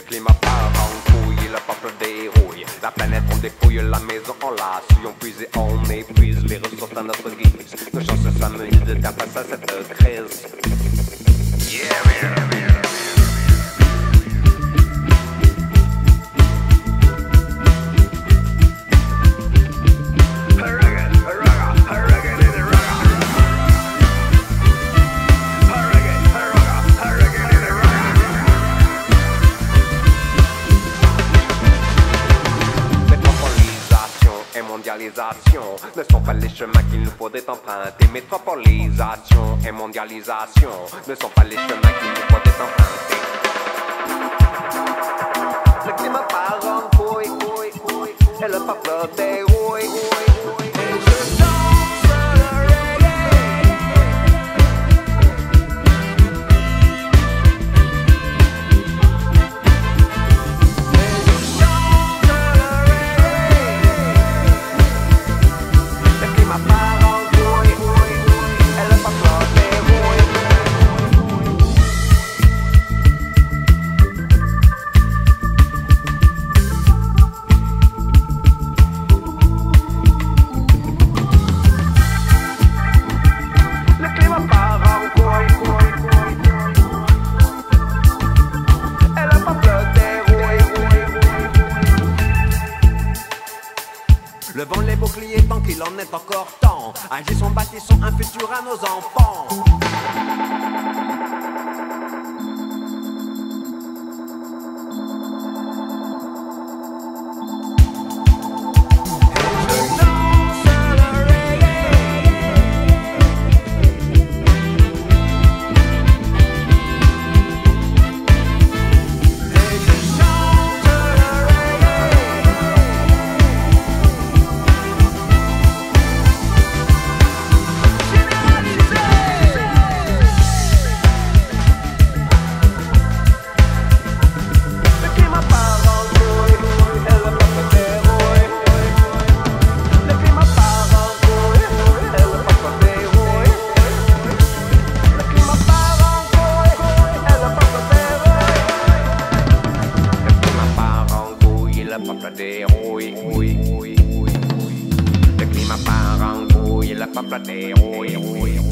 le climat part en couille, le peuple dérouille. La planète on dépouille, la maison on la suit, on puise et on épuise les ressources à notre guise. Nos chances s'amenuisent de tapas à cette crise. Mondialisation ne sont pas les chemins qu'il nous faudrait emprunter. Métropolisation et mondialisation ne sont pas les chemins qu'il nous faudrait emprunter. Le climat part en couille, couille, couille, et le peuple Levons les boucliers tant qu'il en est encore temps. Agissons, bâtissons un futur à nos enfants. Oui, oui, oui. Le climat part